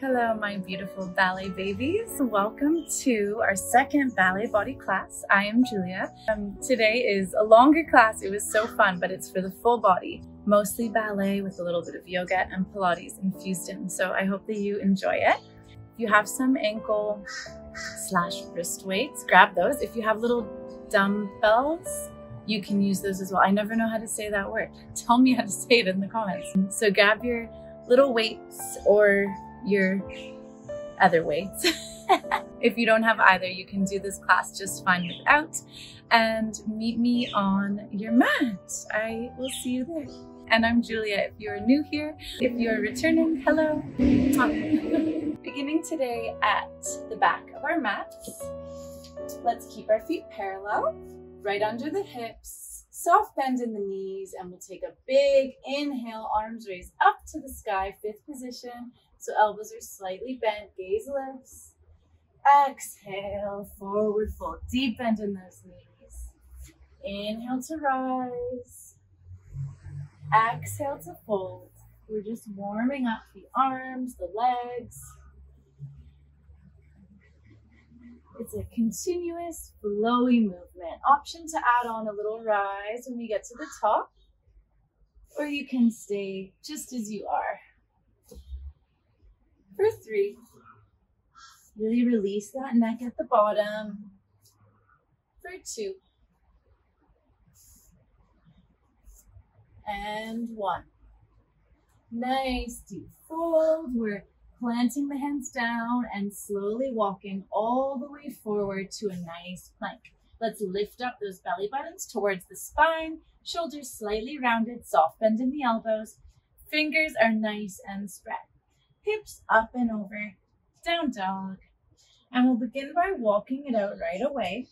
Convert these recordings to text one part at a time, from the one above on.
Hello, my beautiful ballet babies. Welcome to our second ballet body class. I am Julia. Um, today is a longer class. It was so fun, but it's for the full body, mostly ballet with a little bit of yoga and Pilates infused in. So I hope that you enjoy it. If you have some ankle slash wrist weights, grab those. If you have little dumbbells, you can use those as well. I never know how to say that word. Tell me how to say it in the comments. So grab your little weights or your other weights. if you don't have either, you can do this class just fine without and meet me on your mat. I will see you there. And I'm Julia if you're new here. If you're returning, hello. Beginning today at the back of our mats. Let's keep our feet parallel, right under the hips, soft bend in the knees, and we'll take a big inhale, arms raised up to the sky, fifth position. So elbows are slightly bent, gaze lifts. Exhale, forward fold, deep bend in those knees. Inhale to rise. Exhale to fold. We're just warming up the arms, the legs. It's a continuous flowy movement. Option to add on a little rise when we get to the top, or you can stay just as you are. For three, really release that neck at the bottom. For two, and one. Nice deep fold. We're planting the hands down and slowly walking all the way forward to a nice plank. Let's lift up those belly buttons towards the spine, shoulders slightly rounded, soft bend in the elbows. Fingers are nice and spread hips up and over, down dog. And we'll begin by walking it out right away.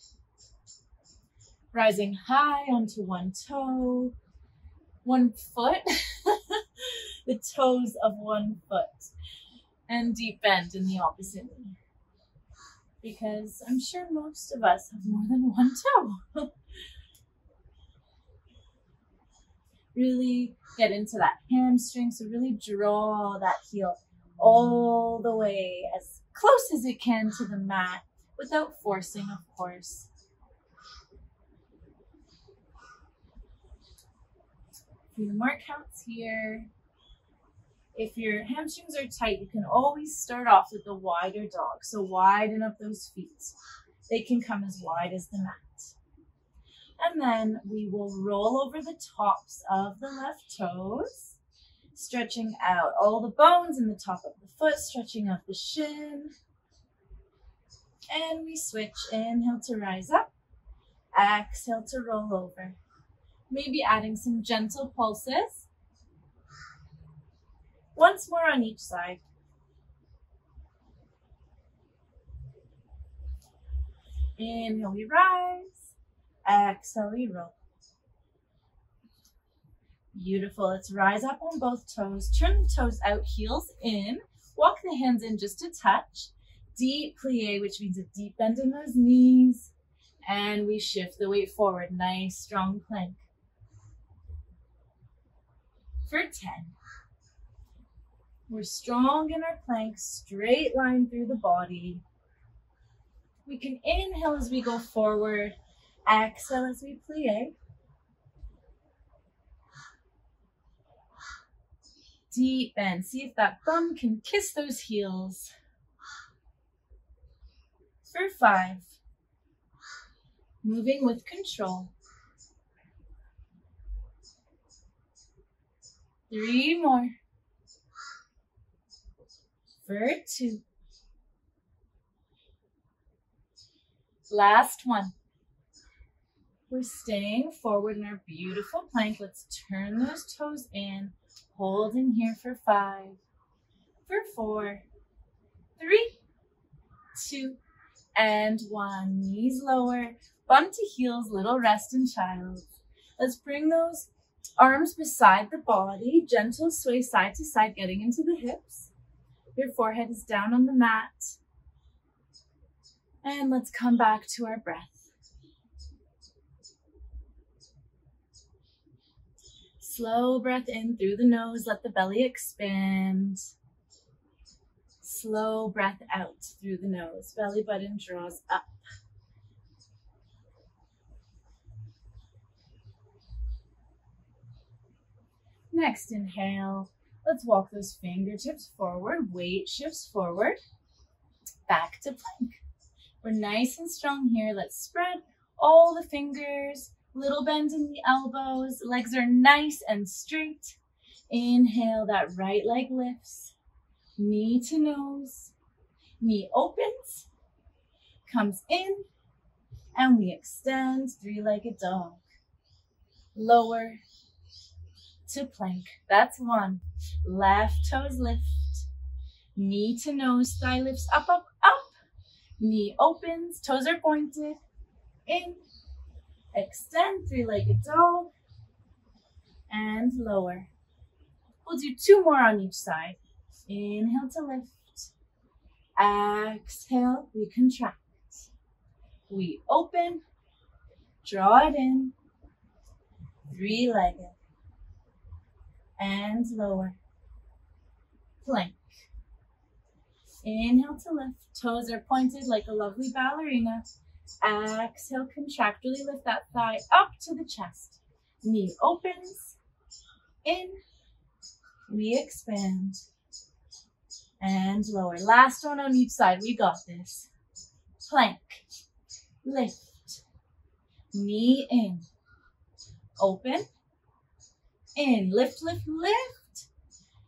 Rising high onto one toe, one foot, the toes of one foot, and deep bend in the opposite knee. Because I'm sure most of us have more than one toe. really get into that hamstring, so really draw that heel all the way as close as it can to the mat without forcing, of course. A few more counts here. If your hamstrings are tight, you can always start off with a wider dog. So widen up those feet. They can come as wide as the mat. And then we will roll over the tops of the left toes stretching out all the bones in the top of the foot, stretching out the shin. And we switch. Inhale to rise up. Exhale to roll over. Maybe adding some gentle pulses. Once more on each side. Inhale, we rise. Exhale, we roll. Beautiful. Let's rise up on both toes. Turn the toes out, heels in. Walk the hands in just a touch. Deep plie, which means a deep bend in those knees. And we shift the weight forward. Nice, strong plank. For 10. We're strong in our plank, straight line through the body. We can inhale as we go forward, exhale as we plie. Deep bend. See if that bum can kiss those heels. For five. Moving with control. Three more. For two. Last one. We're staying forward in our beautiful plank. Let's turn those toes in Holding here for five, for four, three, two, and one. Knees lower, bum to heels, little rest in child. Let's bring those arms beside the body, gentle sway side to side, getting into the hips. Your forehead is down on the mat. And let's come back to our breath. Slow breath in through the nose, let the belly expand. slow breath out through the nose. Belly button draws up. Next inhale. Let's walk those fingertips forward. Weight shifts forward. Back to plank. We're nice and strong here. Let's spread all the fingers, little bend in the elbows. Legs are nice and straight. Inhale, that right leg lifts. Knee to nose. Knee opens, comes in, and we extend three-legged dog. Lower to plank. That's one. Left toes lift. Knee to nose, thigh lifts up, up, up. Knee opens, toes are pointed. In, extend, three-legged dog, and lower. We'll do two more on each side. Inhale to lift. Exhale, we contract. We open, draw it in, three-legged, and lower. Plank. Inhale to lift. Toes are pointed like a lovely ballerina. Exhale, contract. Really lift that thigh up to the chest. Knee opens. In. We expand. And lower. Last one on each side. We got this. Plank. Lift. Knee in. Open. In. Lift, lift, lift.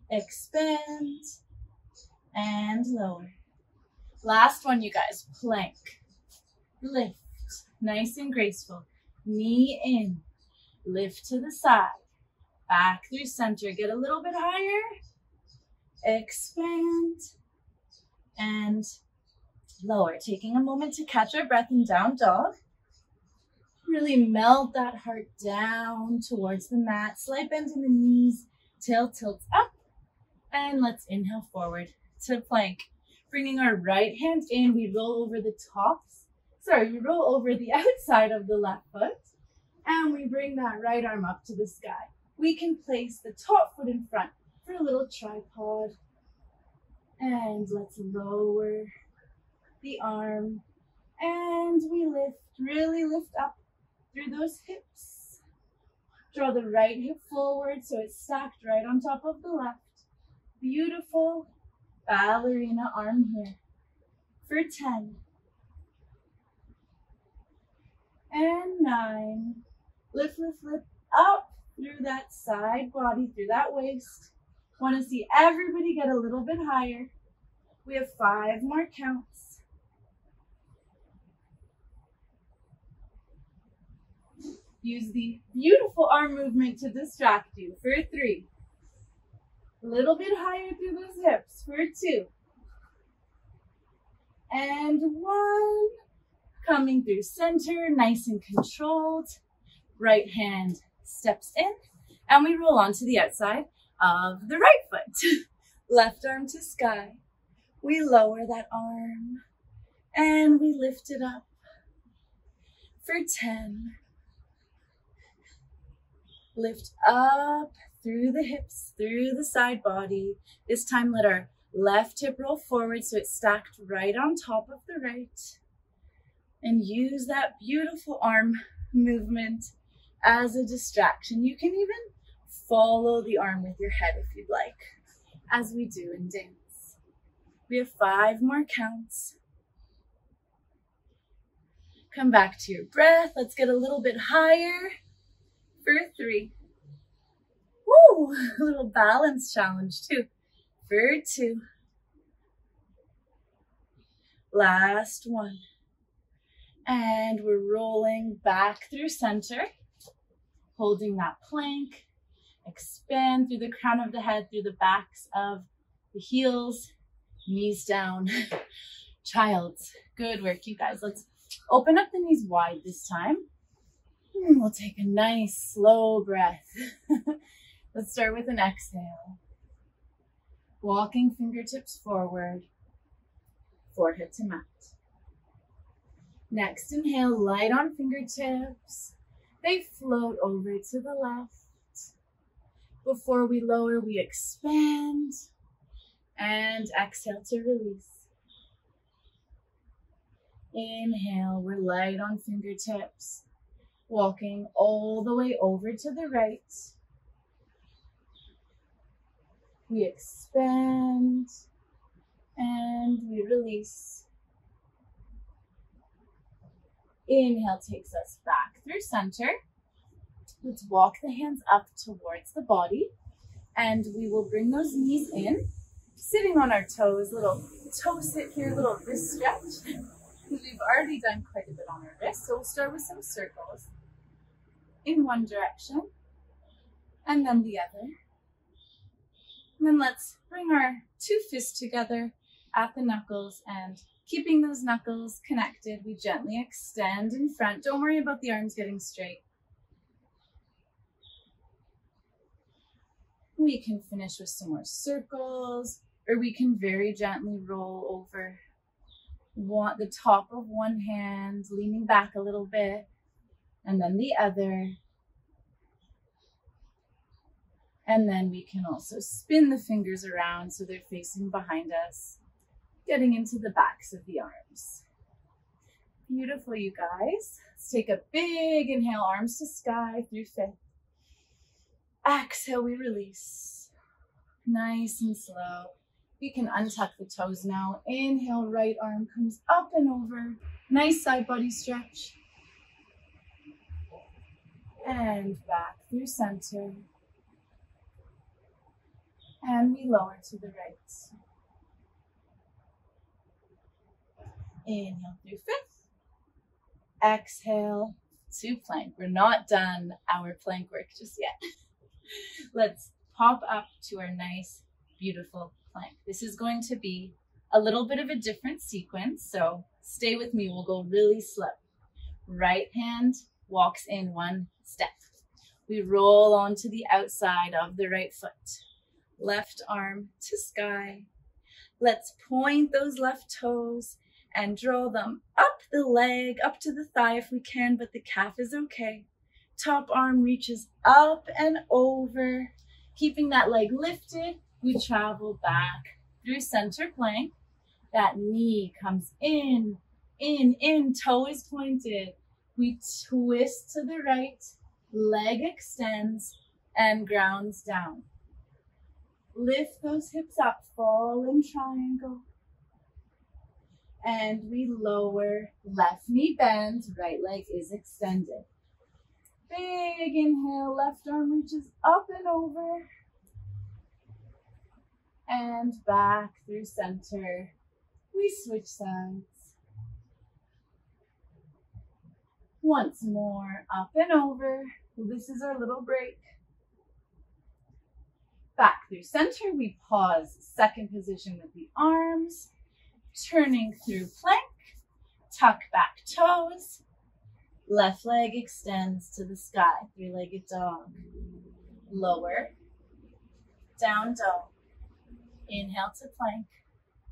Expand and lower. Last one, you guys. Plank. Lift. Nice and graceful. Knee in. Lift to the side. Back through center. Get a little bit higher. Expand. And lower. Taking a moment to catch our breath in down dog. Really melt that heart down towards the mat. Slight bend in the knees. Tail tilts up. And let's inhale forward to plank. Bringing our right hand in, we roll over the tops. Sorry, we roll over the outside of the left foot. And we bring that right arm up to the sky. We can place the top foot in front for a little tripod. And let's lower the arm. And we lift, really lift up through those hips. Draw the right hip forward so it's stacked right on top of the left. Beautiful ballerina arm here for 10 and 9. Lift, lift, lift up through that side body, through that waist. Want to see everybody get a little bit higher. We have five more counts. Use the beautiful arm movement to distract you for three. A little bit higher through those hips for two. And one. Coming through center, nice and controlled. Right hand steps in and we roll onto the outside of the right foot. Left arm to sky. We lower that arm and we lift it up for 10. Lift up through the hips, through the side body. This time let our left hip roll forward so it's stacked right on top of the right. And use that beautiful arm movement as a distraction. You can even follow the arm with your head if you'd like, as we do in dance. We have five more counts. Come back to your breath. Let's get a little bit higher for three. Woo! A little balance challenge too. For two. Last one. And we're rolling back through center, holding that plank. Expand through the crown of the head, through the backs of the heels, knees down. Child's. Good work, you guys. Let's open up the knees wide this time. Hmm, we'll take a nice slow breath. Let's start with an exhale. Walking fingertips forward, forehead to mat. Next inhale, light on fingertips. They float over to the left. Before we lower, we expand And exhale to release. Inhale, we're light on fingertips, walking all the way over to the right. We expand and we release. Inhale takes us back through center. Let's walk the hands up towards the body and we will bring those knees in, sitting on our toes, little toe sit here, little wrist stretch. We've already done quite a bit on our wrist, so we'll start with some circles in one direction and then the other. And then let's bring our two fists together at the knuckles and keeping those knuckles connected, we gently extend in front. Don't worry about the arms getting straight. We can finish with some more circles, or we can very gently roll over one, the top of one hand, leaning back a little bit, and then the other. And then we can also spin the fingers around so they're facing behind us, getting into the backs of the arms. Beautiful, you guys. Let's take a big inhale, arms to sky through fifth. Exhale, we release. Nice and slow. We can untuck the toes now. Inhale, right arm comes up and over. Nice side body stretch. And back through center. And we lower to the right. Inhale through fifth. Exhale to plank. We're not done our plank work just yet. Let's pop up to our nice, beautiful plank. This is going to be a little bit of a different sequence, so stay with me. We'll go really slow. Right hand walks in one step. We roll onto the outside of the right foot. Left arm to sky. Let's point those left toes and draw them up the leg, up to the thigh if we can, but the calf is okay. Top arm reaches up and over. Keeping that leg lifted, we travel back through center plank. That knee comes in, in, in, toe is pointed. We twist to the right, leg extends and grounds down. Lift those hips up, fall in triangle. And we lower, left knee bends, right leg is extended. Big inhale, left arm reaches up and over. And back through center. We switch sides. Once more, up and over. This is our little break. Back through center, we pause, second position with the arms, turning through plank, tuck back toes, Left leg extends to the sky, three-legged dog. Lower, down dog. Inhale to plank.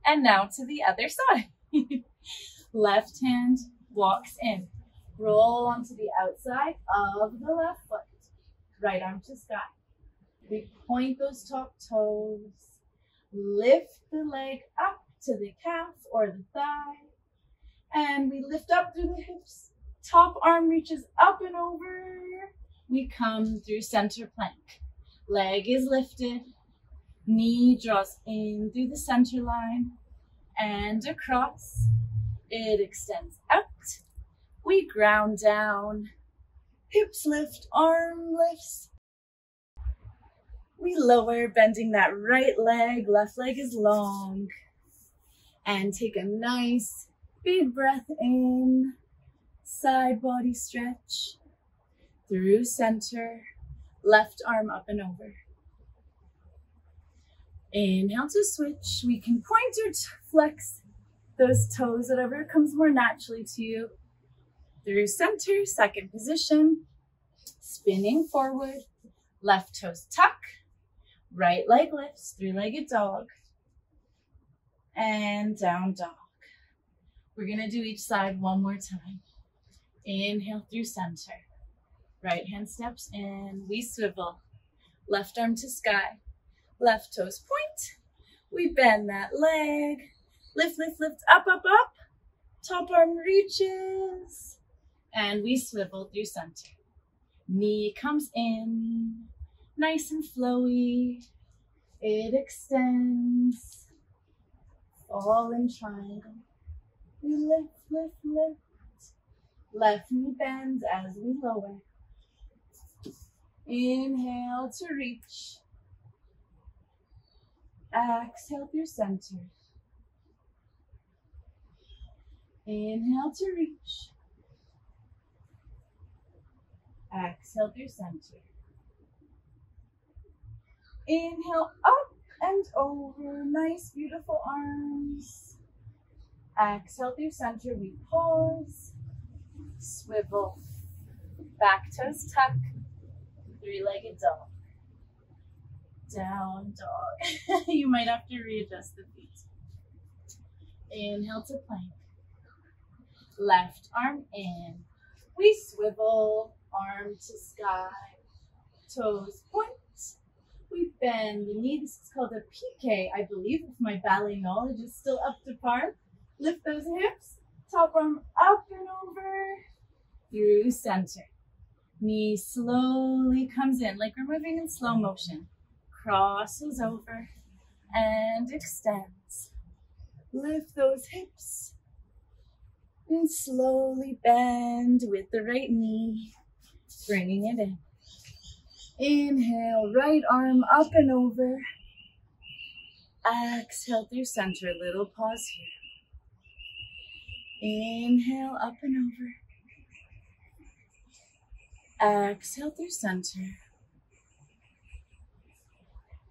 And now to the other side. left hand walks in. Roll onto the outside of the left foot. Right arm to sky. We point those top toes. Lift the leg up to the calf or the thigh. And we lift up through the hips Top arm reaches up and over. We come through center plank. Leg is lifted. Knee draws in through the center line and across. It extends out. We ground down. Hips lift, arm lifts. We lower, bending that right leg. Left leg is long. And take a nice big breath in. Side body stretch through center, left arm up and over. Inhale to switch. We can point or flex those toes, whatever comes more naturally to you. Through center, second position, spinning forward, left toes tuck, right leg lifts, three-legged dog, and down dog. We're gonna do each side one more time. Inhale through center. Right hand steps in. We swivel. Left arm to sky. Left toes point. We bend that leg. Lift, lift, lift, up, up, up. Top arm reaches. And we swivel through center. Knee comes in, nice and flowy. It extends. Fall in triangle. We lift, lift, lift. Left knee bends as we lower. Inhale to reach. Exhale through center. Inhale to reach. Exhale through center. Inhale up and over. Nice, beautiful arms. Exhale through center. We pause. Swivel. Back toes tuck. Three-legged dog. Down dog. you might have to readjust the feet. Inhale to plank. Left arm in. We swivel, arm to sky. Toes point. We bend the knee. This is called a pique, I believe, if my ballet knowledge is still up to par. Lift those hips. Top arm up and over. Through center. Knee slowly comes in, like we're moving in slow motion. Crosses over and extends. Lift those hips and slowly bend with the right knee, bringing it in. Inhale, right arm up and over. Exhale through center, little pause here. Inhale, up and over. Exhale through center.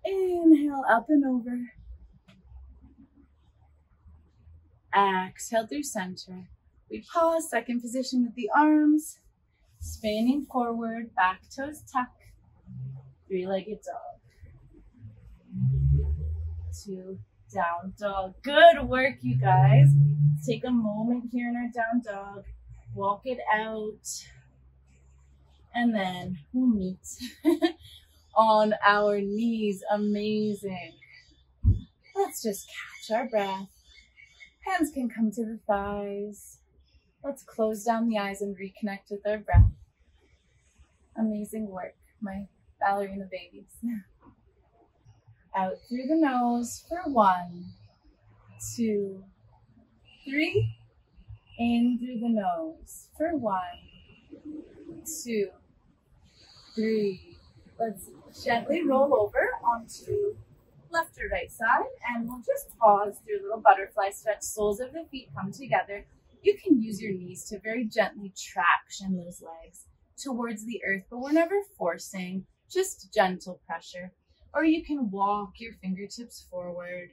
Inhale up and over. Exhale through center. We pause, second position with the arms. Spinning forward, back toes tuck. Three-legged dog. Two, down dog. Good work, you guys. Take a moment here in our down dog. Walk it out and then we'll meet on our knees. Amazing. Let's just catch our breath. Hands can come to the thighs. Let's close down the eyes and reconnect with our breath. Amazing work, my ballerina babies. Out through the nose for one, two, three. In through the nose for one, two, three. Let's gently roll over onto left or right side and we'll just pause through a little butterfly stretch. Soles of the feet come together. You can use your knees to very gently traction those legs towards the earth, but we're never forcing, just gentle pressure. Or you can walk your fingertips forward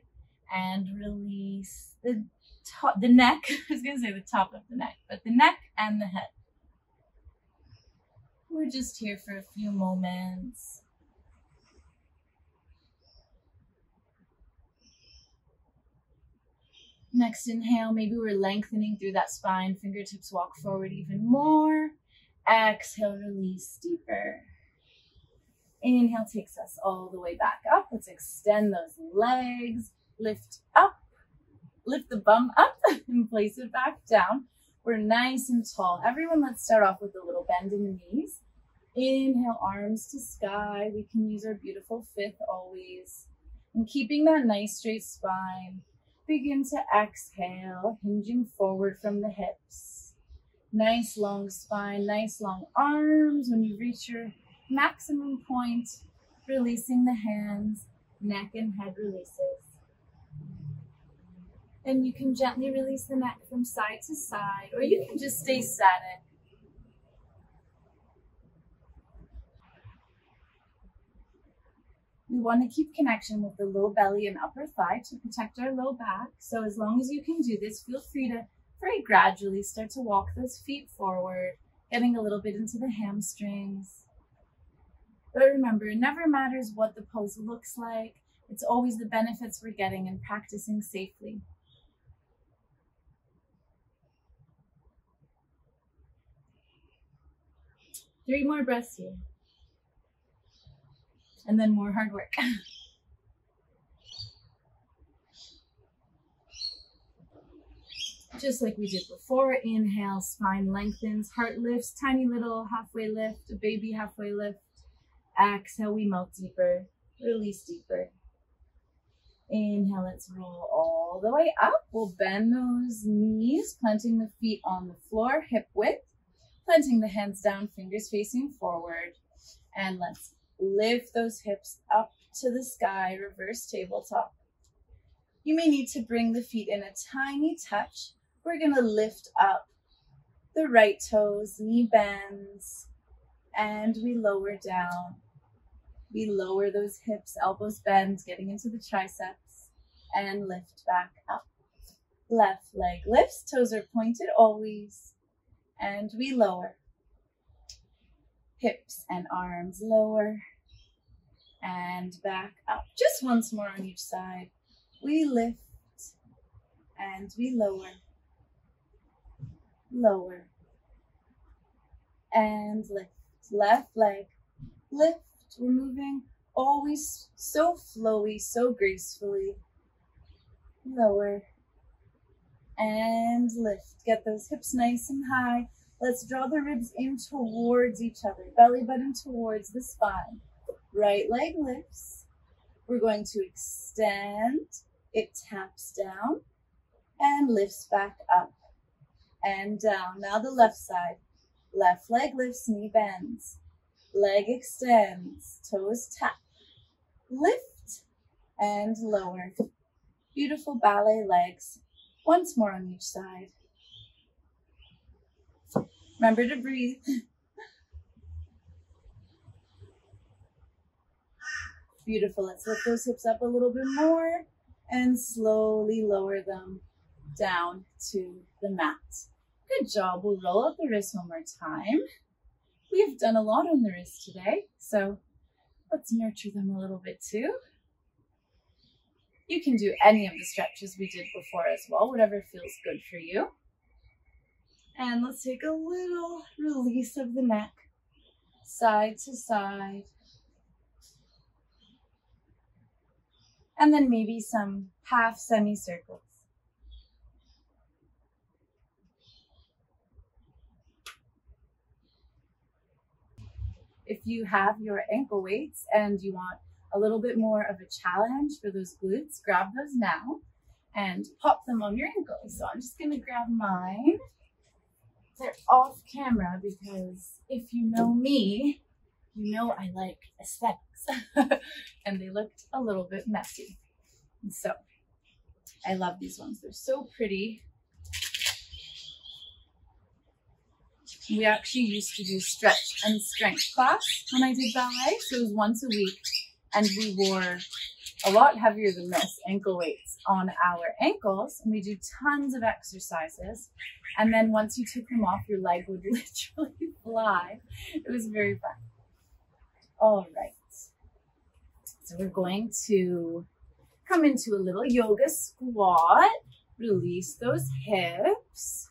and release the top, the neck. I was gonna say the top of the neck, but the neck and the head. We're just here for a few moments. Next inhale, maybe we're lengthening through that spine. Fingertips walk forward even more. Exhale, release deeper. Inhale takes us all the way back up. Let's extend those legs. Lift up. Lift the bum up and place it back down. We're nice and tall. Everyone, let's start off with a little bend in the knees. Inhale, arms to sky. We can use our beautiful fifth always. And keeping that nice straight spine, begin to exhale, hinging forward from the hips. Nice long spine, nice long arms. When you reach your maximum point, releasing the hands, neck and head releases. And you can gently release the neck from side to side, or you can just stay static. We want to keep connection with the low belly and upper thigh to protect our low back. So as long as you can do this, feel free to very gradually start to walk those feet forward, getting a little bit into the hamstrings. But remember, it never matters what the pose looks like, it's always the benefits we're getting in practicing safely. Three more breaths here. And then more hard work. Just like we did before, inhale, spine lengthens, heart lifts, tiny little halfway lift, a baby halfway lift. Exhale, we melt deeper, release deeper. Inhale, let's roll all the way up. We'll bend those knees, planting the feet on the floor, hip width, planting the hands down, fingers facing forward. And let's lift those hips up to the sky, reverse tabletop. You may need to bring the feet in a tiny touch. We're gonna lift up the right toes, knee bends, and we lower down. We lower those hips, elbows bend, getting into the triceps, and lift back up. Left leg lifts, toes are pointed always, and we lower. Hips and arms lower, and back up. Just once more on each side. We lift and we lower, lower, and lift. Left leg, lift. We're moving always so flowy, so gracefully. Lower and lift. Get those hips nice and high. Let's draw the ribs in towards each other, belly button towards the spine. Right leg lifts. We're going to extend. It taps down and lifts back up and down. Now the left side. Left leg lifts, knee bends. Leg extends, toes tap. Lift and lower. Beautiful ballet legs. Once more on each side. Remember to breathe. Beautiful. Let's lift those hips up a little bit more and slowly lower them down to the mat. Good job. We'll roll up the wrist one more time. We've done a lot on the wrist today, so let's nurture them a little bit too. You can do any of the stretches we did before as well, whatever feels good for you. And let's take a little release of the neck, side to side. And then maybe some half semicircles. If you have your ankle weights and you want a little bit more of a challenge for those glutes, grab those now and pop them on your ankles. So I'm just gonna grab mine. They're off camera because if you know me, you know I like aesthetics and they looked a little bit messy. And so I love these ones. They're so pretty. We actually used to do stretch and strength class when I did ballet. So it was once a week and we wore a lot heavier than this ankle weights on our ankles and we do tons of exercises and then once you took them off your leg would literally fly. It was very fun. All right. So we're going to come into a little yoga squat. Release those hips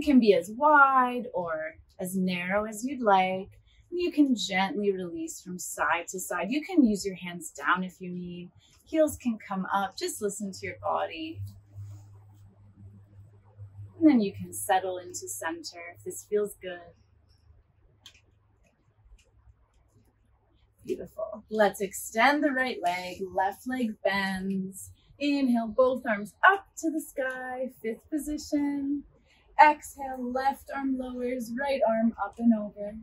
can be as wide or as narrow as you'd like you can gently release from side to side. You can use your hands down if you need. Heels can come up. Just listen to your body. And then you can settle into center if this feels good. Beautiful. Let's extend the right leg. Left leg bends. Inhale, both arms up to the sky. Fifth position. Exhale, left arm lowers, right arm up and over.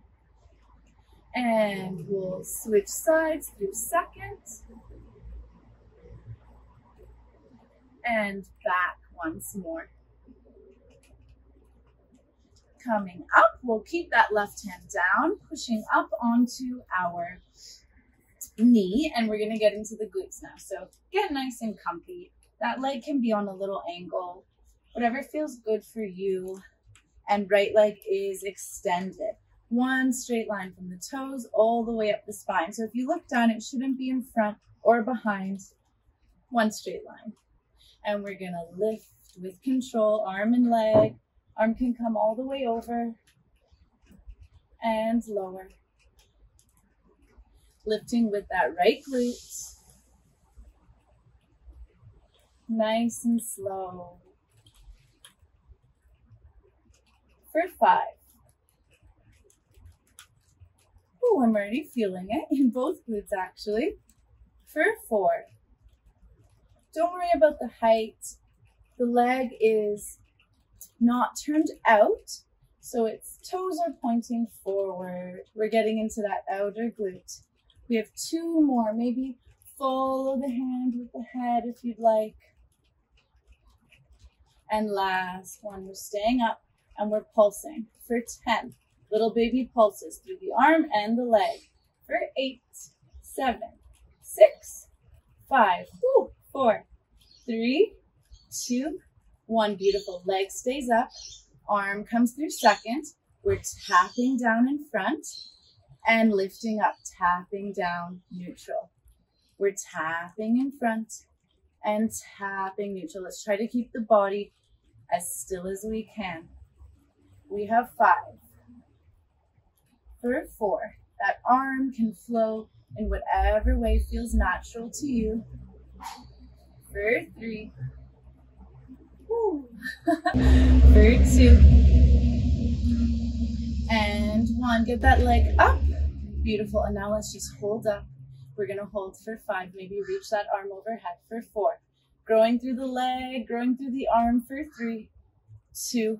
And we'll switch sides through second. And back once more. Coming up, we'll keep that left hand down, pushing up onto our knee, and we're gonna get into the glutes now. So get nice and comfy. That leg can be on a little angle, whatever feels good for you. And right leg is extended one straight line from the toes all the way up the spine. So if you look down, it shouldn't be in front or behind, one straight line. And we're gonna lift with control, arm and leg. Arm can come all the way over and lower. Lifting with that right glute. Nice and slow. For five. Oh, I'm already feeling it in both glutes actually. For four. Don't worry about the height. The leg is not turned out, so its toes are pointing forward. We're getting into that outer glute. We have two more. Maybe follow the hand with the head if you'd like. And last one, we're staying up and we're pulsing for 10. Little baby pulses through the arm and the leg for eight, seven, six, five, four, three, two, one. Beautiful. Leg stays up. Arm comes through second. We're tapping down in front and lifting up, tapping down neutral. We're tapping in front and tapping neutral. Let's try to keep the body as still as we can. We have five. For four, that arm can flow in whatever way feels natural to you. For three. For two. And one. Get that leg up. Beautiful. And now let's just hold up. We're going to hold for five. Maybe reach that arm overhead for four. Growing through the leg, growing through the arm for three, two,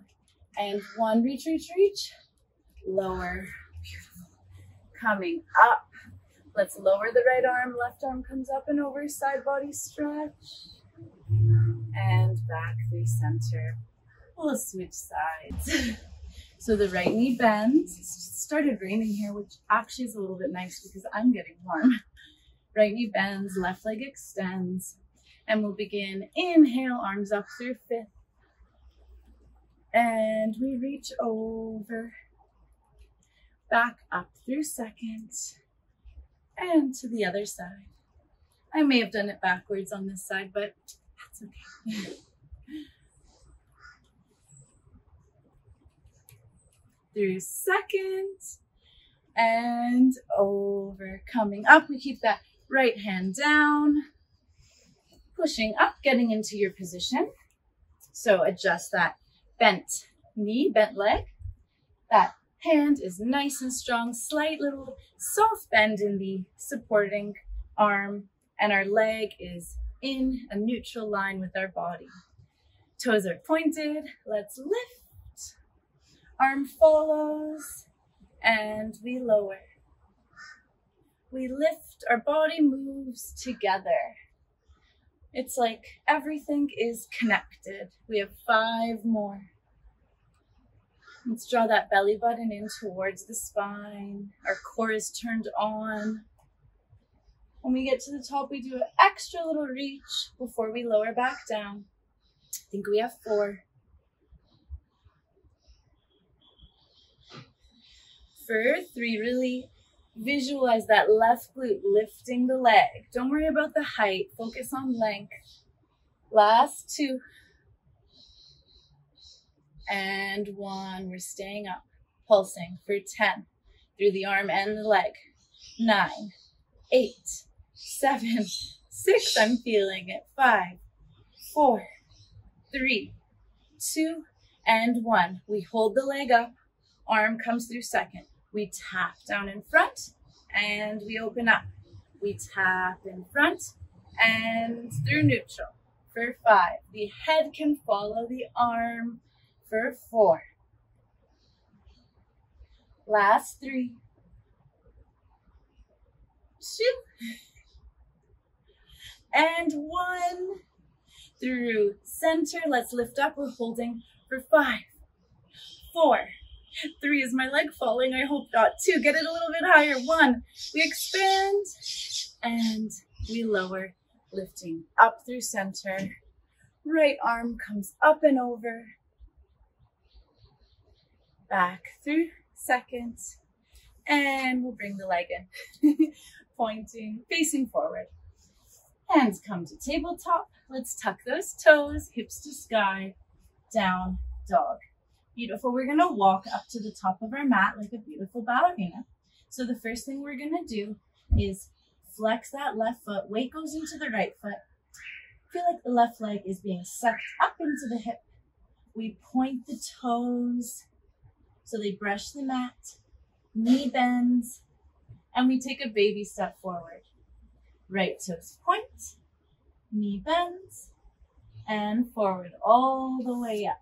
and one. Reach, reach, reach. Lower. Beautiful. Coming up. Let's lower the right arm. Left arm comes up and over. Side body stretch. And back through center. We'll switch sides. so the right knee bends. Started raining here, which actually is a little bit nice because I'm getting warm. Right knee bends, left leg extends. And we'll begin. Inhale, arms up through fifth. And we reach over, back up through second, and to the other side. I may have done it backwards on this side, but that's okay. through second, and over. Coming up, we keep that right hand down, pushing up, getting into your position. So adjust that bent knee, bent leg. That hand is nice and strong, slight little soft bend in the supporting arm, and our leg is in a neutral line with our body. Toes are pointed. Let's lift. Arm follows, and we lower. We lift, our body moves together. It's like everything is connected. We have five more. Let's draw that belly button in towards the spine. Our core is turned on. When we get to the top, we do an extra little reach before we lower back down. I think we have four. For three, really Visualize that left glute lifting the leg. Don't worry about the height. Focus on length. Last two. And one. We're staying up. Pulsing for 10. Through the arm and the leg. Nine, eight, seven, six. I'm feeling it. Five, four, three, two, and one. We hold the leg up. Arm comes through second. We tap down in front and we open up. We tap in front and through neutral for five. The head can follow the arm for four. Last three. Two. And one. Through center. Let's lift up. We're holding for five, four, Three, is my leg falling? I hope not. Two, get it a little bit higher. One, we expand and we lower, lifting up through center. Right arm comes up and over. Back through second. And we'll bring the leg in. Pointing, facing forward. Hands come to tabletop. Let's tuck those toes, hips to sky, down dog. Beautiful. We're going to walk up to the top of our mat like a beautiful ballerina. So the first thing we're going to do is flex that left foot. Weight goes into the right foot. Feel like the left leg is being sucked up into the hip. We point the toes So they brush the mat, knee bends, and we take a baby step forward. Right toes point, knee bends, and forward all the way up.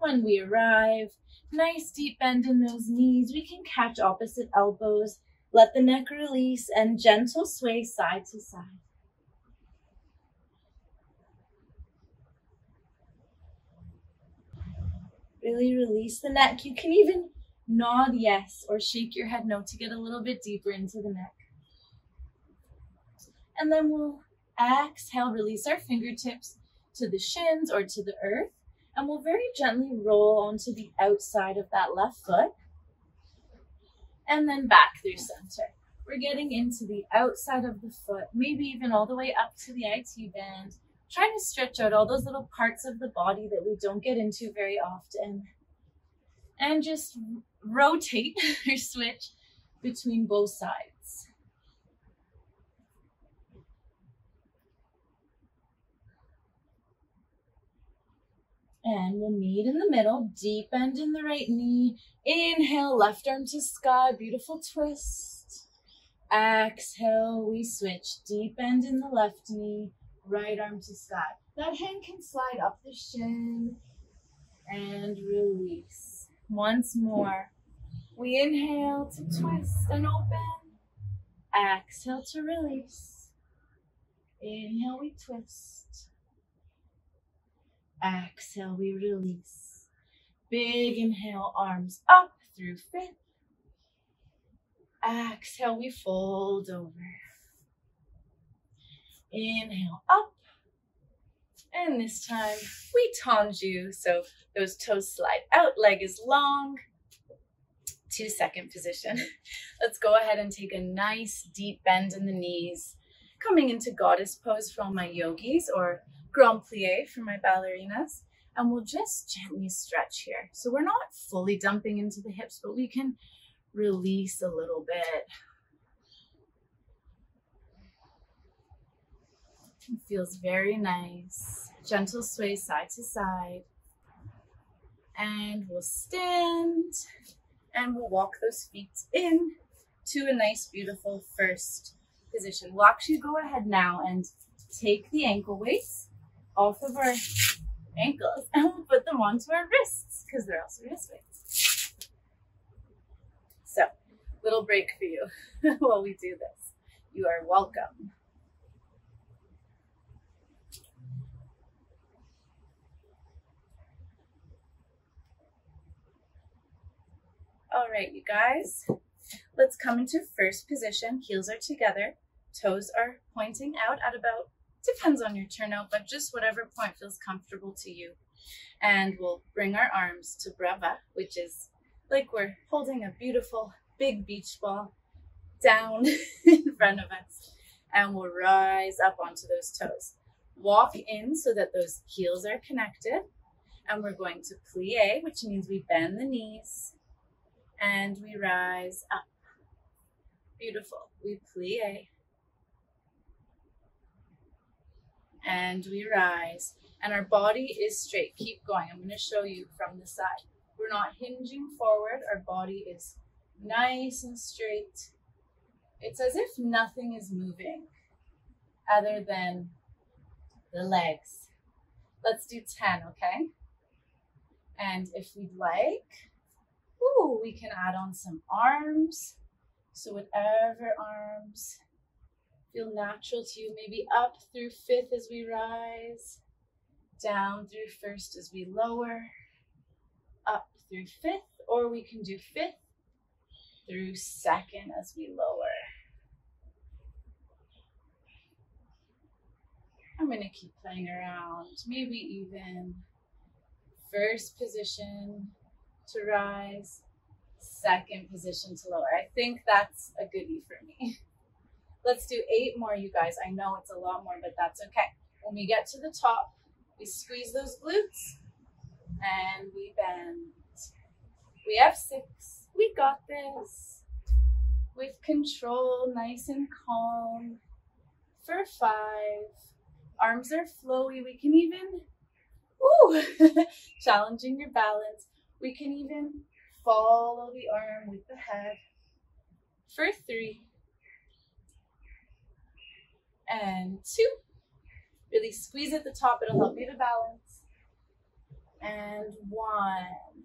When we arrive, nice deep bend in those knees. We can catch opposite elbows, let the neck release, and gentle sway side to side. Really release the neck. You can even nod yes or shake your head no to get a little bit deeper into the neck. And then we'll exhale, release our fingertips to the shins or to the earth. And we'll very gently roll onto the outside of that left foot. And then back through center. We're getting into the outside of the foot, maybe even all the way up to the IT band. Trying to stretch out all those little parts of the body that we don't get into very often. And just rotate or switch between both sides. And we'll meet in the middle, deep bend in the right knee. Inhale, left arm to sky, beautiful twist. Exhale, we switch, deep bend in the left knee, right arm to sky. That hand can slide up the shin and release. Once more. We inhale to twist and open. Exhale to release. Inhale, we twist. Exhale, we release. Big inhale, arms up through fifth. Exhale, we fold over. Inhale, up. And this time we tendu, so those toes slide out, leg is long. To second position. Let's go ahead and take a nice deep bend in the knees. Coming into goddess pose for all my yogis or grand plie eh, for my ballerinas. And we'll just gently stretch here. So we're not fully dumping into the hips, but we can release a little bit. It feels very nice. Gentle sway side to side. And we'll stand and we'll walk those feet in to a nice, beautiful first position. We'll actually go ahead now and take the ankle weights off of our ankles and we'll put them onto our wrists because they're also wrist weights. So, little break for you while we do this. You are welcome. All right, you guys, let's come into first position. Heels are together, toes are pointing out at about, depends on your turnout, but just whatever point feels comfortable to you. And we'll bring our arms to bras bas, which is like we're holding a beautiful big beach ball down in front of us. And we'll rise up onto those toes. Walk in so that those heels are connected. And we're going to plie, which means we bend the knees and we rise up. Beautiful. We plie. And we rise. And our body is straight. Keep going. I'm going to show you from the side. We're not hinging forward. Our body is nice and straight. It's as if nothing is moving other than the legs. Let's do 10, okay? And if we'd like, Ooh, we can add on some arms. So whatever arms feel natural to you, maybe up through fifth as we rise, down through first as we lower, up through fifth, or we can do fifth through second as we lower. I'm going to keep playing around, maybe even first position to rise, second position to lower. I think that's a goodie for me. Let's do eight more, you guys. I know it's a lot more, but that's okay. When we get to the top, we squeeze those glutes and we bend. We have six. We got this. With control, nice and calm. For five. Arms are flowy. We can even, ooh, challenging your balance. We can even follow the arm with the head for three and two. Really squeeze at the top, it'll help you to balance. And one.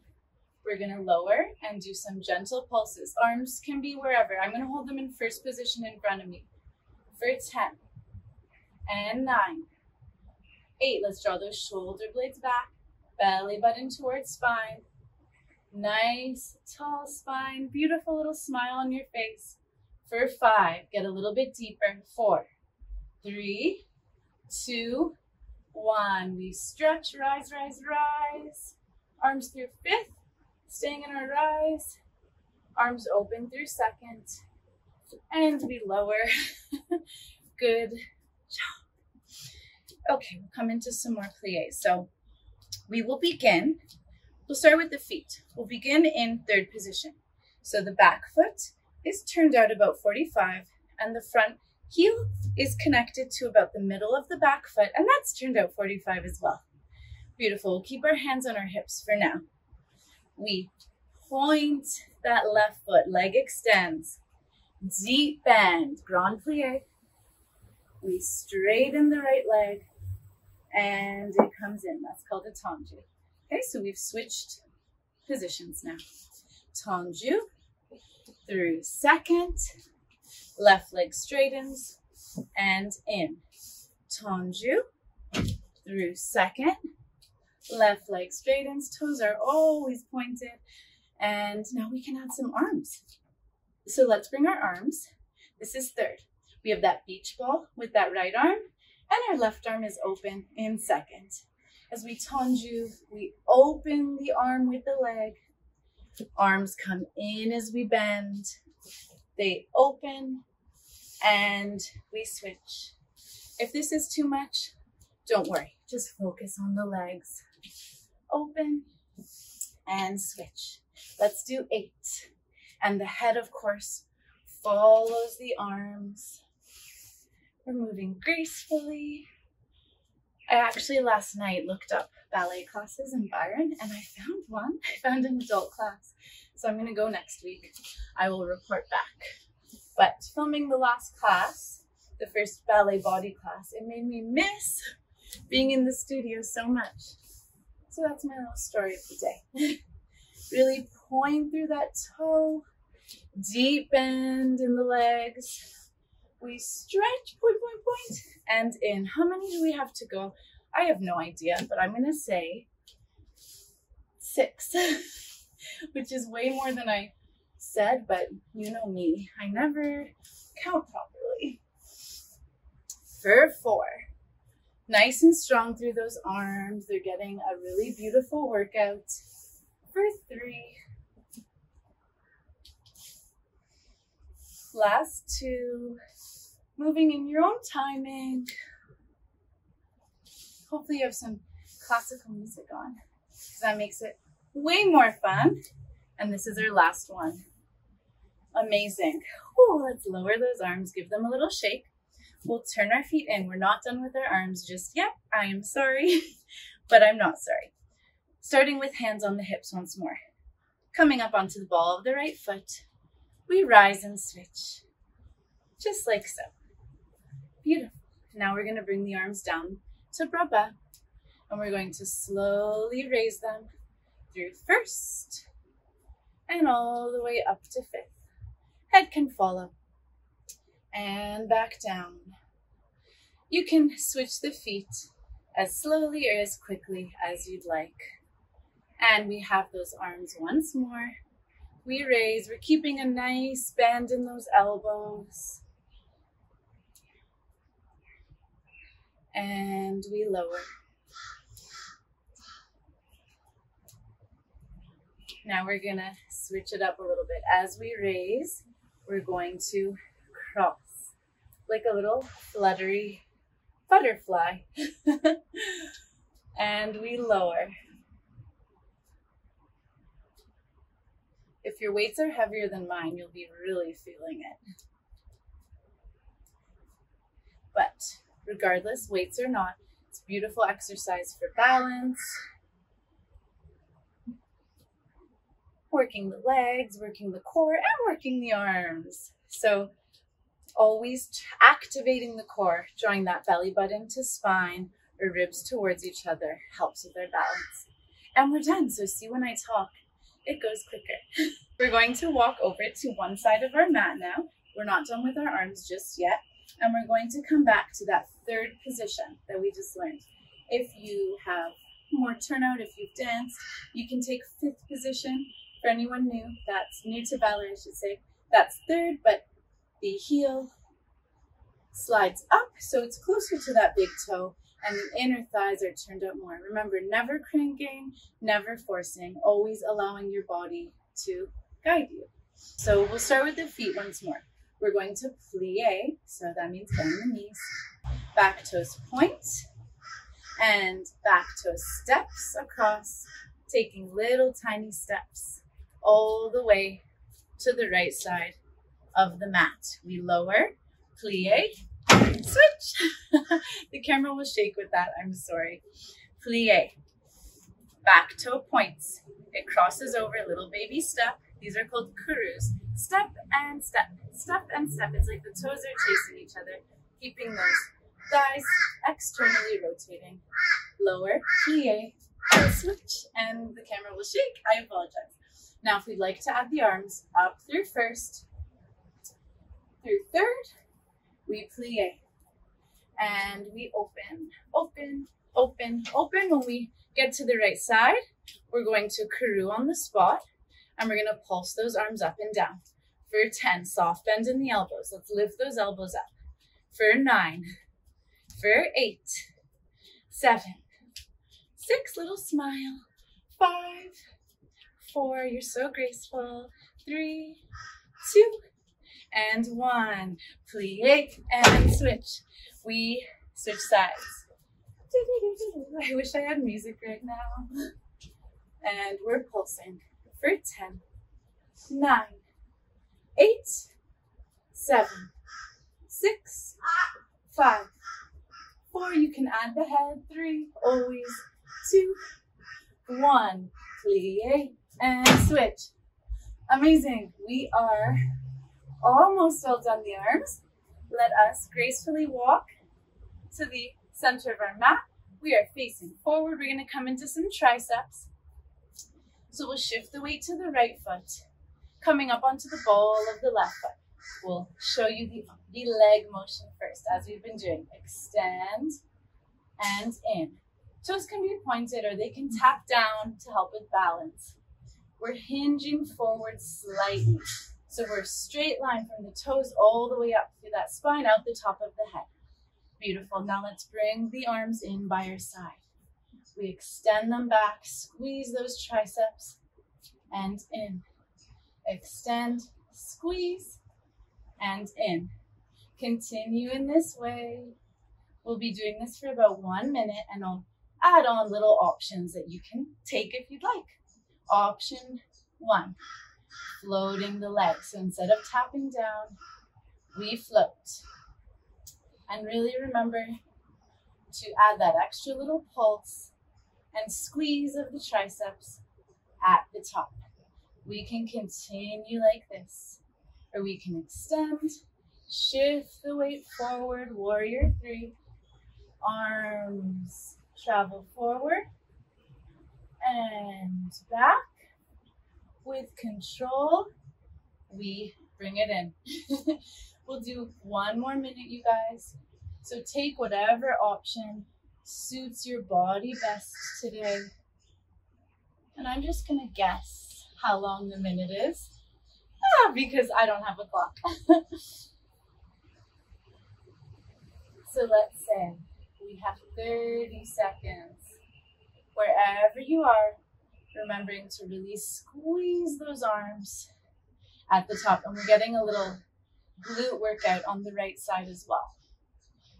We're gonna lower and do some gentle pulses. Arms can be wherever. I'm gonna hold them in first position in front of me for 10 and nine, eight. Let's draw those shoulder blades back, belly button towards spine. Nice, tall spine, beautiful little smile on your face. For five, get a little bit deeper. Four, three, two, one. We stretch, rise, rise, rise. Arms through fifth, staying in our rise. Arms open through second. And we lower. Good job. Okay, we'll come into some more pliés. So we will begin, we'll start with the feet. We'll begin in third position. So the back foot is turned out about 45 and the front heel is connected to about the middle of the back foot and that's turned out 45 as well. Beautiful. We'll keep our hands on our hips for now. We point that left foot, leg extends, deep bend, grand plie. We straighten the right leg and it comes in. That's called a tendu. Okay, so we've switched positions now. Tendu through second, left leg straightens and in. Tendu through second, left leg straightens, toes are always pointed. And now we can add some arms. So let's bring our arms. This is third. We have that beach ball with that right arm and our left arm is open in second. As we tendu, we open the arm with the leg. Arms come in as we bend. They open and we switch. If this is too much, don't worry. Just focus on the legs. Open and switch. Let's do eight. And the head, of course, follows the arms. We're moving gracefully. I actually last night looked up ballet classes in Byron and I found one. I found an adult class. So I'm going to go next week. I will report back. But filming the last class, the first ballet body class, it made me miss being in the studio so much. So that's my little story of the day. really point through that toe, deep bend in the legs, we stretch, point, point, point, and in. How many do we have to go? I have no idea, but I'm going to say six, which is way more than I said, but you know me, I never count properly. For four, nice and strong through those arms. They're getting a really beautiful workout. For three, last two, moving in your own timing. Hopefully you have some classical music on because that makes it way more fun. And this is our last one. Amazing. Ooh, let's lower those arms, give them a little shake. We'll turn our feet in. We're not done with our arms just yet. I am sorry, but I'm not sorry. Starting with hands on the hips once more. Coming up onto the ball of the right foot, we rise and switch, just like so. Beautiful. Now we're going to bring the arms down to bras bas. And we're going to slowly raise them through first and all the way up to fifth. Head can follow. And back down. You can switch the feet as slowly or as quickly as you'd like. And we have those arms once more. We raise, we're keeping a nice bend in those elbows. and we lower. Now we're gonna switch it up a little bit. As we raise, we're going to cross like a little fluttery butterfly. and we lower. If your weights are heavier than mine, you'll be really feeling it. But regardless, weights or not. It's beautiful exercise for balance, working the legs, working the core, and working the arms. So always activating the core, drawing that belly button to spine or ribs towards each other helps with our balance. And we're done. So see when I talk, it goes quicker. we're going to walk over to one side of our mat now. We're not done with our arms just yet. And we're going to come back to that third position that we just learned. If you have more turnout, if you've danced, you can take fifth position. For anyone new, that's new to ballet, I should say, that's third, but the heel slides up so it's closer to that big toe and the inner thighs are turned out more. Remember, never cranking, never forcing, always allowing your body to guide you. So we'll start with the feet once more. We're going to plie, so that means bend the knees. Back toes point and back toe steps across, taking little tiny steps all the way to the right side of the mat. We lower, plie, switch. the camera will shake with that, I'm sorry. Plie, back toe points. It crosses over, little baby step. These are called courus. Step and step, step and step. It's like the toes are chasing each other, keeping those thighs externally rotating. Lower, plie, switch, and the camera will shake. I apologize. Now, if we'd like to add the arms up through first, through third, we plie. And we open, open, open, open. When we get to the right side, we're going to couru on the spot and we're gonna pulse those arms up and down. For 10, soft bend in the elbows. Let's lift those elbows up. For nine, for eight, seven, six, little smile, five, four, you're so graceful, three, two, and one. Plie and switch. We switch sides. I wish I had music right now. And we're pulsing for 10, 9, 8, 7, 6, 5, 4. You can add the head. 3, always. 2, 1. Plie and switch. Amazing. We are almost all done the arms. Let us gracefully walk to the center of our mat. We are facing forward. We're going to come into some triceps. So we'll shift the weight to the right foot, coming up onto the ball of the left foot. We'll show you the, the leg motion first, as we've been doing. Extend and in. Toes can be pointed or they can tap down to help with balance. We're hinging forward slightly. So we're straight line from the toes all the way up through that spine out the top of the head. Beautiful. Now let's bring the arms in by your side. We extend them back, squeeze those triceps, and in. Extend, squeeze, and in. Continue in this way. We'll be doing this for about one minute and I'll add on little options that you can take if you'd like. Option one, floating the legs. So instead of tapping down, we float. And really remember to add that extra little pulse and squeeze of the triceps at the top. We can continue like this, or we can extend, shift the weight forward, warrior three, arms travel forward and back with control, we bring it in. we'll do one more minute, you guys. So take whatever option suits your body best today. And I'm just gonna guess how long the minute is ah, because I don't have a clock. so let's say we have 30 seconds. Wherever you are, remembering to really squeeze those arms at the top. And we're getting a little glute workout on the right side as well.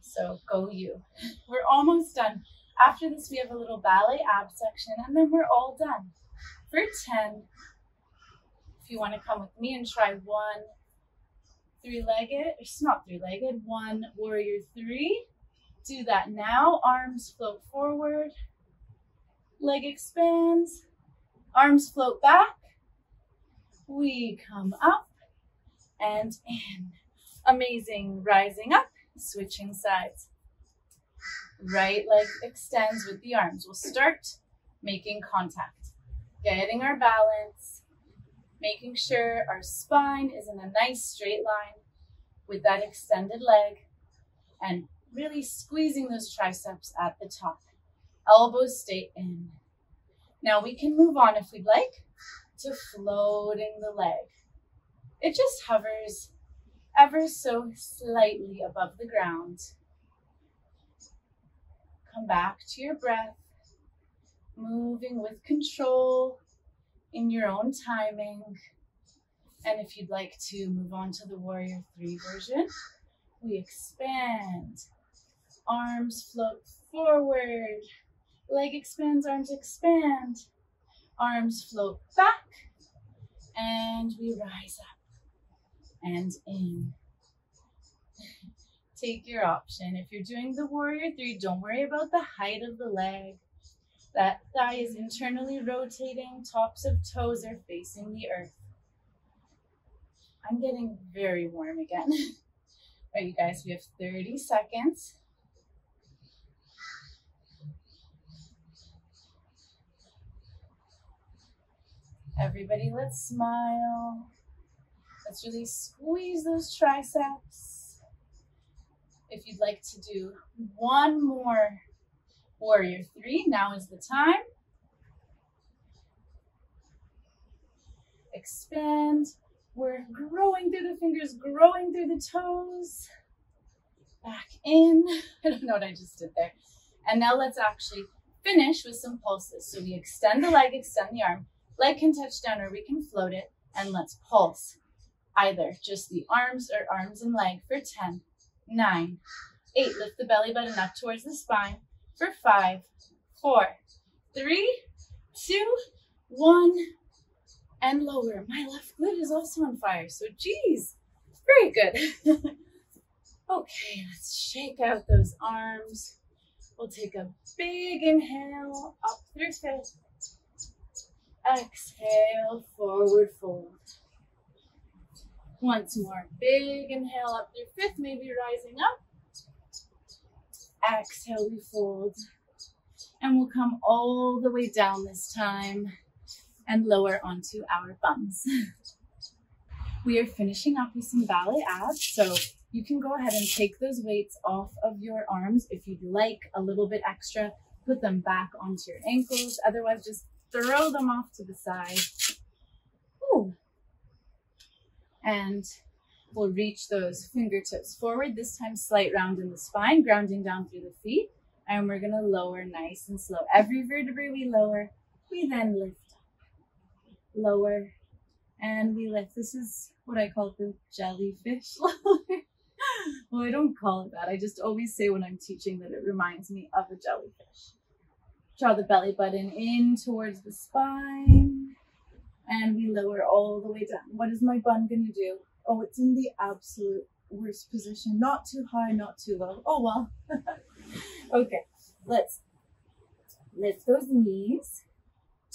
So go you. We're almost done. After this, we have a little ballet ab section, and then we're all done. For 10, if you want to come with me and try one three-legged, it's not three-legged, one warrior three, Do that now. Arms float forward. Leg expands. Arms float back. We come up and in. Amazing. Rising up, switching sides. Right leg extends with the arms. We'll start making contact, getting our balance, making sure our spine is in a nice straight line with that extended leg and really squeezing those triceps at the top. Elbows stay in. Now we can move on if we'd like to floating the leg. It just hovers ever so slightly above the ground. Come back to your breath, moving with control in your own timing. And if you'd like to move on to the warrior three version, we expand. Arms float forward. Leg expands, arms expand. Arms float back. And we rise up and in. Take your option. If you're doing the warrior three, don't worry about the height of the leg. That thigh is internally rotating, tops of toes are facing the earth. I'm getting very warm again. All right, you guys, we have 30 seconds. Everybody, let's smile. Let's really squeeze those triceps. If you'd like to do one more Warrior three, now is the time. Expand. We're growing through the fingers, growing through the toes. Back in. I don't know what I just did there. And now let's actually finish with some pulses. So we extend the leg, extend the arm. Leg can touch down or we can float it. And let's pulse. Either just the arms or arms and leg for 10, 9, 8. Lift the belly button up towards the spine for five, four, three, two, one, and lower. My left glute is also on fire, so geez, very good. okay, let's shake out those arms. We'll take a big inhale up through fifth. Exhale, forward fold. Once more, big inhale up through fifth, maybe rising up. Exhale, we fold. And we'll come all the way down this time and lower onto our bums. we are finishing up with some ballet abs. So you can go ahead and take those weights off of your arms if you'd like a little bit extra. Put them back onto your ankles. Otherwise, just throw them off to the side. Ooh. And We'll reach those fingertips forward, this time slight round in the spine, grounding down through the feet. And we're gonna lower nice and slow. Every vertebrae we lower, we then lift up. Lower, and we lift. This is what I call the jellyfish lower. well, I don't call it that. I just always say when I'm teaching that it reminds me of a jellyfish. Draw the belly button in towards the spine. And we lower all the way down. What is my bun gonna do? Oh, it's in the absolute worst position. Not too high, not too low. Oh well. okay, let's lift those knees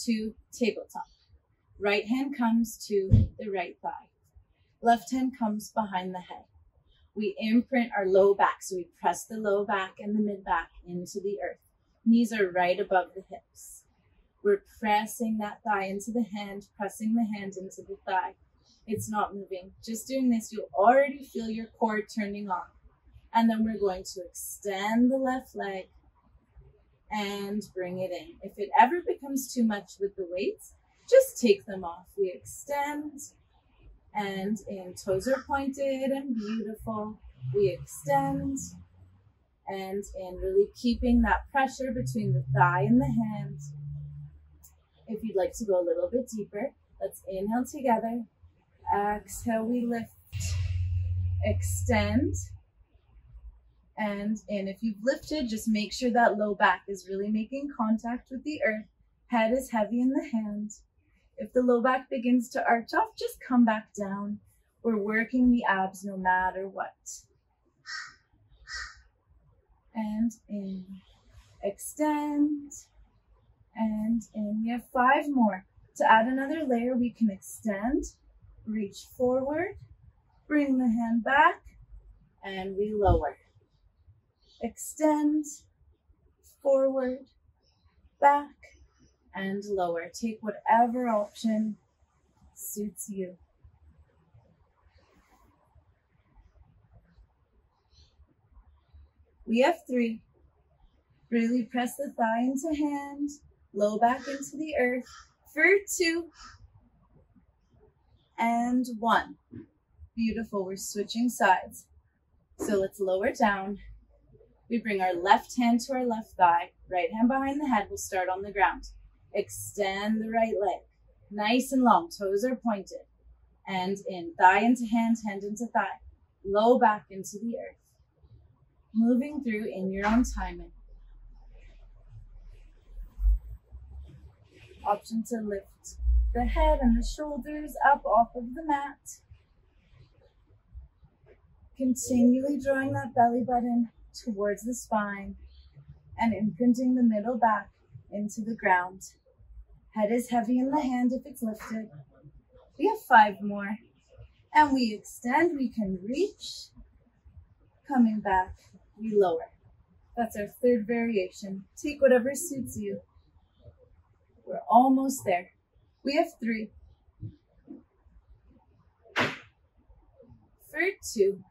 to tabletop. Right hand comes to the right thigh. Left hand comes behind the head. We imprint our low back, so we press the low back and the mid back into the earth. Knees are right above the hips. We're pressing that thigh into the hand, pressing the hand into the thigh it's not moving. Just doing this, you'll already feel your core turning on. And then we're going to extend the left leg and bring it in. If it ever becomes too much with the weights, just take them off. We extend and in. Toes are pointed and beautiful. We extend and in, really keeping that pressure between the thigh and the hand. If you'd like to go a little bit deeper, let's inhale together Exhale, we lift, extend, and in. If you've lifted, just make sure that low back is really making contact with the earth. Head is heavy in the hand. If the low back begins to arch off, just come back down. We're working the abs no matter what. And in. Extend and in. We have five more. To add another layer, we can extend, reach forward, bring the hand back, and we lower. Extend, forward, back, and lower. Take whatever option suits you. We have three. Really press the thigh into hand, low back into the earth for two and one. Beautiful. We're switching sides. So let's lower down. We bring our left hand to our left thigh, right hand behind the head. We'll start on the ground. Extend the right leg. Nice and long. Toes are pointed. And in. Thigh into hand, hand into thigh. Low back into the earth. Moving through in your own timing. Option to lift the head and the shoulders up off of the mat. Continually drawing that belly button towards the spine and imprinting the middle back into the ground. Head is heavy in the hand if it's lifted. We have five more. And we extend, we can reach. Coming back, we lower. That's our third variation. Take whatever suits you. We're almost there. We have three. For two.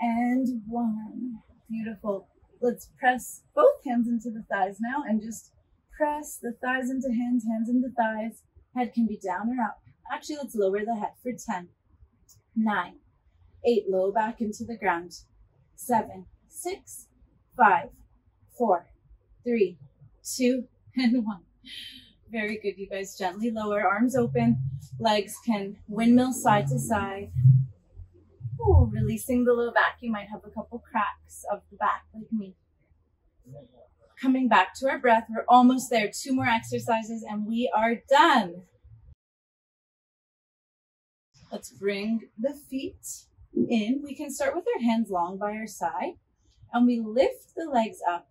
And one. Beautiful. Let's press both hands into the thighs now and just press the thighs into hands, hands into thighs. Head can be down or up. Actually, let's lower the head for 10, 9, 8, low back into the ground, 7, 6, 5, 4, 3, 2, and 1. Very good, you guys. Gently lower, arms open, legs can windmill side to side. Ooh, releasing the low back. You might have a couple cracks of the back like me. Coming back to our breath. We're almost there. Two more exercises and we are done. Let's bring the feet in. We can start with our hands long by our side and we lift the legs up.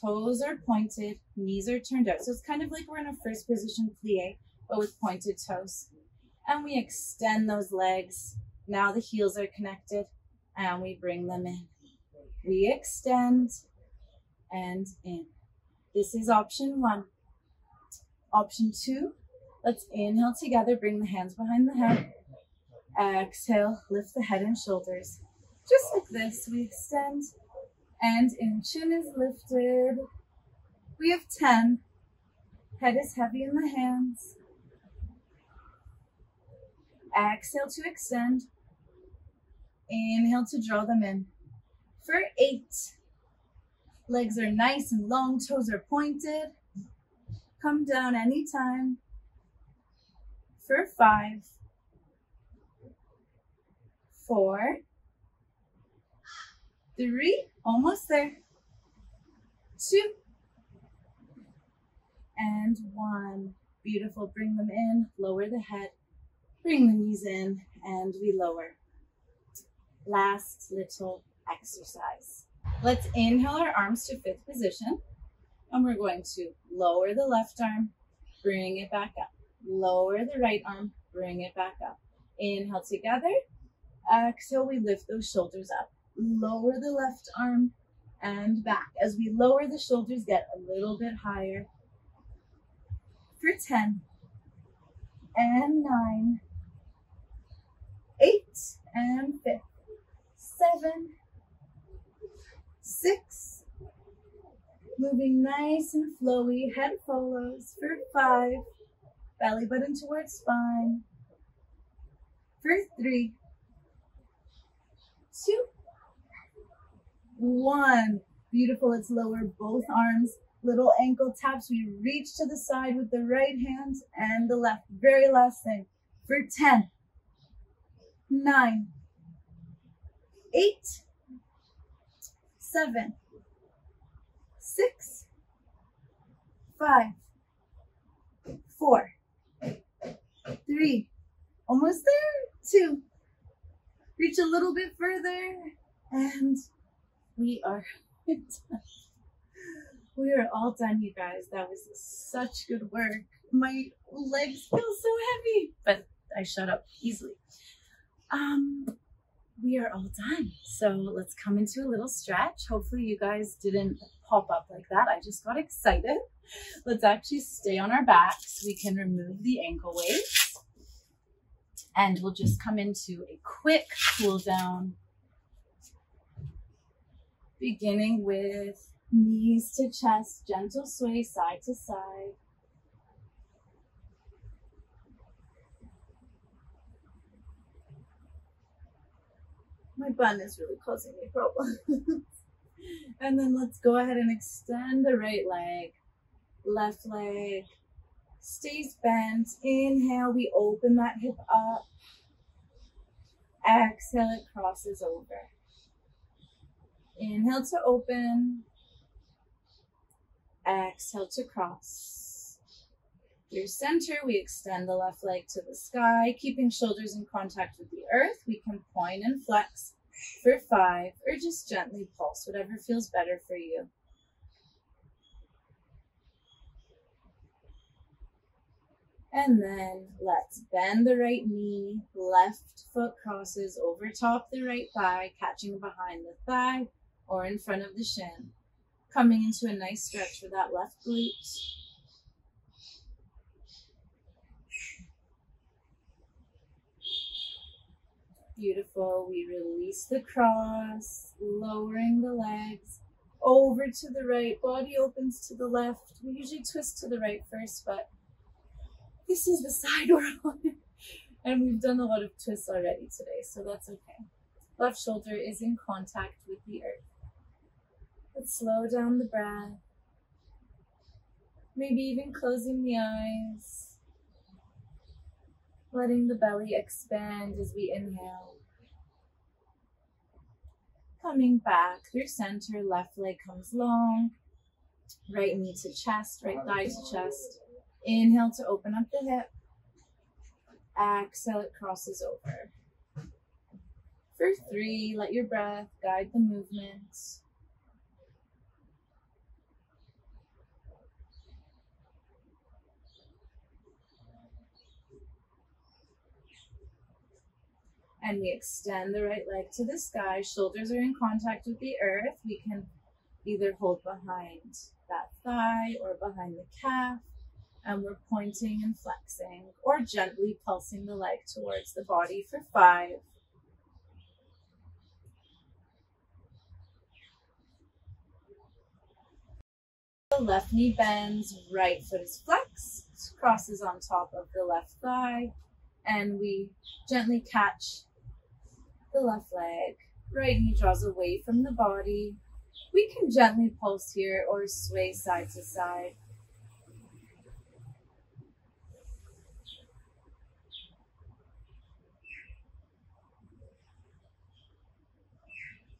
Toes are pointed, knees are turned out. So it's kind of like we're in a first position plie, but with pointed toes. And we extend those legs now the heels are connected and we bring them in. We extend and in. This is option one. Option two, let's inhale together, bring the hands behind the head. Exhale, lift the head and shoulders. Just like this, we extend and in. Chin is lifted. We have 10. Head is heavy in the hands. Exhale to extend. Inhale to draw them in. For eight, legs are nice and long, toes are pointed. Come down anytime. For five, four, three, almost there, two, and one. Beautiful. Bring them in, lower the head, bring the knees in, and we lower last little exercise. Let's inhale our arms to fifth position. And we're going to lower the left arm, bring it back up. Lower the right arm, bring it back up. Inhale together. Exhale, we lift those shoulders up. Lower the left arm and back. As we lower the shoulders, get a little bit higher. For 10 and 9, 8 and 5 seven, six, moving nice and flowy, head follows for five, belly button towards spine, for three, two, one. Beautiful, let's lower both arms, little ankle taps. We reach to the side with the right hand and the left. Very last thing. For 10, nine, eight, seven, six, five, four, three, almost there, two. Reach a little bit further And we are done. we are all done, you guys. That was such good work. My legs feel so heavy, but I shut up easily. Um, we are all done. So let's come into a little stretch. Hopefully you guys didn't pop up like that. I just got excited. Let's actually stay on our backs. We can remove the ankle weights and we'll just mm. come into a quick cool down beginning with knees to chest, gentle sway side to side. My bun is really causing me problems. and then let's go ahead and extend the right leg, left leg stays bent. Inhale, we open that hip up. Exhale, it crosses over. Inhale to open. Exhale to cross. Through center, we extend the left leg to the sky, keeping shoulders in contact with the earth. We can point and flex for five, or just gently pulse, whatever feels better for you. And then let's bend the right knee, left foot crosses over top the right thigh, catching behind the thigh or in front of the shin. Coming into a nice stretch for that left glute. Beautiful. We release the cross, lowering the legs over to the right. Body opens to the left. We usually twist to the right first, but this is the side we're on. and we've done a lot of twists already today, so that's okay. Left shoulder is in contact with the earth. Let's slow down the breath. Maybe even closing the eyes. Letting the belly expand as we inhale. Coming back through center, left leg comes long. Right knee to chest, right thigh to chest. Inhale to open up the hip. Exhale, it crosses over. For three, let your breath guide the movement. and we extend the right leg to the sky. Shoulders are in contact with the earth. We can either hold behind that thigh or behind the calf and we're pointing and flexing or gently pulsing the leg towards the body for five. The left knee bends, right foot is flexed, crosses on top of the left thigh, and we gently catch the left leg. Right knee draws away from the body. We can gently pulse here or sway side to side.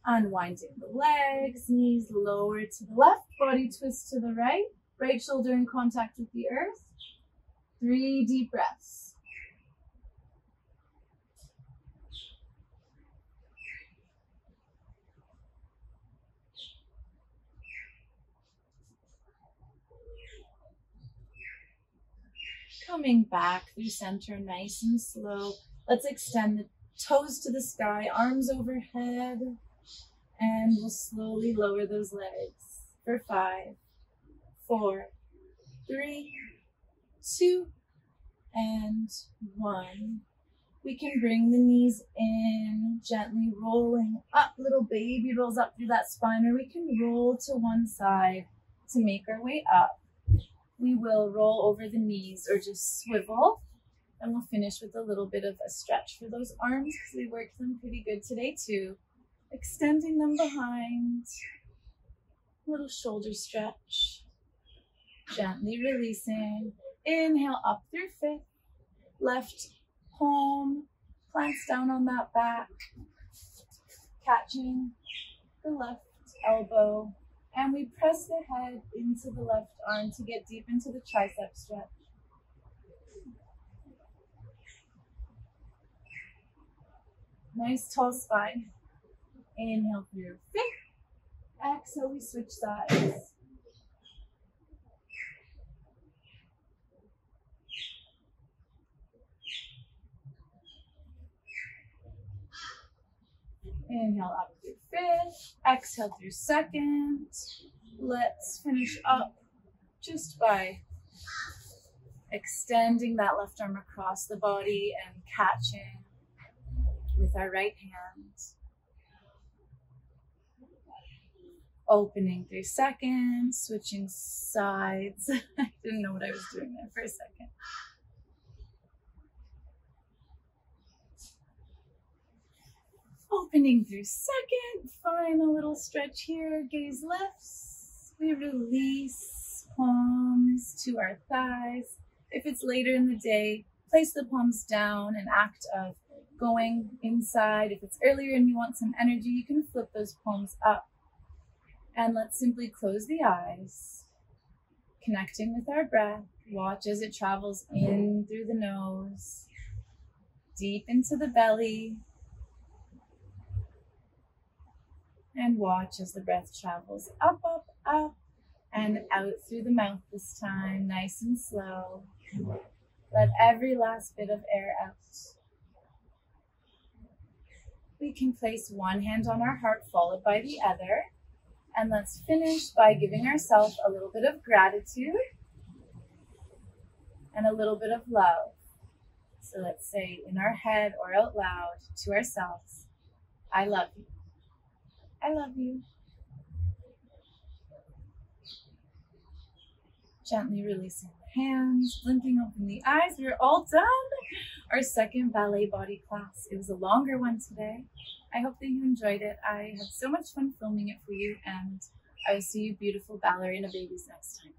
Unwinding the legs, knees lower to the left, body twist to the right, right shoulder in contact with the earth. Three deep breaths. Coming back through center, nice and slow. Let's extend the toes to the sky, arms overhead. And we'll slowly lower those legs for five, four, three, two, and one. We can bring the knees in, gently rolling up, little baby rolls up through that spine, or we can roll to one side to make our way up. We will roll over the knees or just swivel. And we'll finish with a little bit of a stretch for those arms because we worked them pretty good today too extending them behind. Little shoulder stretch. Gently releasing. Inhale up through fifth. Left palm plants down on that back. Catching the left elbow. And we press the head into the left arm to get deep into the tricep stretch. Nice tall spine. Inhale through your fifth. Exhale, we switch sides. Inhale up through fifth. Exhale through second. Let's finish up just by extending that left arm across the body and catching with our right hand. Opening through second, switching sides. I didn't know what I was doing there for a second. Opening through second, final little stretch here, gaze lifts. We release palms to our thighs. If it's later in the day, place the palms down, an act of going inside. If it's earlier and you want some energy, you can flip those palms up. And let's simply close the eyes, connecting with our breath. Watch as it travels in through the nose, deep into the belly, and watch as the breath travels up, up, up, and out through the mouth this time, nice and slow. Let every last bit of air out. We can place one hand on our heart followed by the other. And let's finish by giving ourselves a little bit of gratitude and a little bit of love. So let's say in our head or out loud to ourselves, I love you. I love you. Gently releasing the hands, blinking open the eyes. We're all done. Our second ballet body class. It was a longer one today. I hope that you enjoyed it. I had so much fun filming it for you, and I will see you beautiful ballerina babies next time.